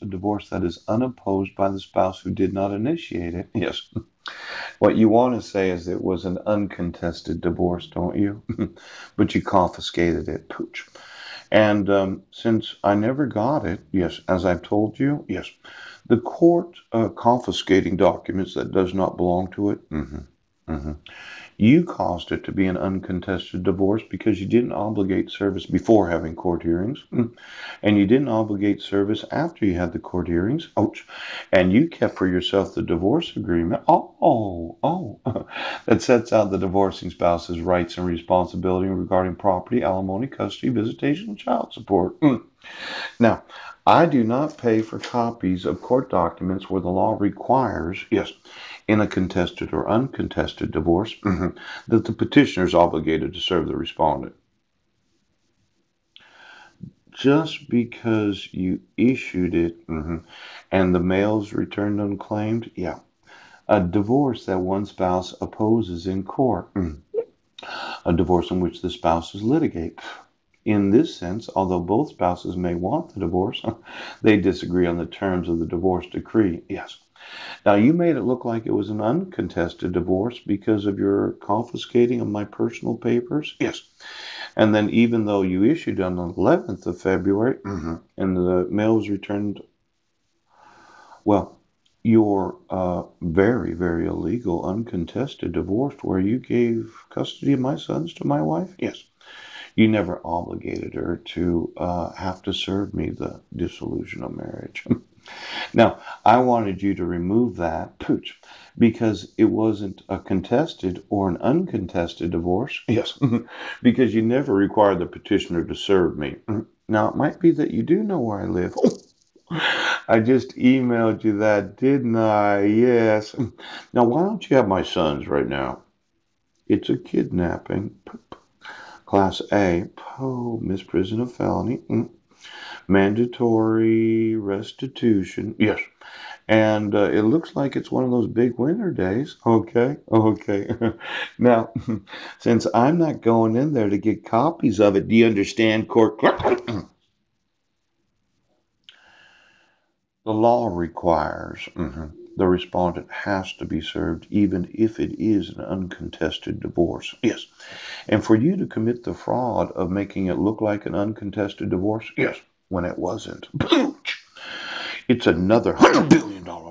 a divorce that is unopposed by the spouse who did not initiate it. Yes. What you want to say is it was an uncontested divorce, don't you? but you confiscated it. Pooch. And um, since I never got it, yes, as I've told you, yes, the court uh, confiscating documents that does not belong to it. Mm-hmm, mm-hmm. You caused it to be an uncontested divorce because you didn't obligate service before having court hearings, mm. and you didn't obligate service after you had the court hearings. Ouch. And you kept for yourself the divorce agreement. Oh, oh, oh. that sets out the divorcing spouse's rights and responsibility regarding property, alimony, custody, visitation, and child support. Now, I do not pay for copies of court documents where the law requires, yes, in a contested or uncontested divorce, mm-hmm, that the petitioner is obligated to serve the respondent. Just because you issued it mm-hmm, and the mail's returned unclaimed, yeah, a divorce that one spouse opposes in court, mm, a divorce in which the spouses litigate. In this sense, although both spouses may want the divorce, they disagree on the terms of the divorce decree. Yes. Now, you made it look like it was an uncontested divorce because of your confiscating of my personal papers. Yes. And then, even though you issued on the 11th of February mm-hmm. and the mail was returned, well, your uh, very, very illegal, uncontested divorce where you gave custody of my sons to my wife? Yes. You never obligated her to uh, have to serve me the dissolution of marriage. Now, I wanted you to remove that pooch because it wasn't a contested or an uncontested divorce. Yes, because you never required the petitioner to serve me. Now, it might be that you do know where I live. I just emailed you that, didn't I? Yes. Now, why don't you have my sons right now? It's a kidnapping. Class A. Oh, misprision of felony. Mm mandatory restitution. Yes. And uh, it looks like it's one of those big winter days. Okay. Okay. now, since I'm not going in there to get copies of it, do you understand, court clerk? the law requires mm-hmm, the respondent has to be served even if it is an uncontested divorce. Yes. And for you to commit the fraud of making it look like an uncontested divorce, yes, when it wasn't. It's another $100 billion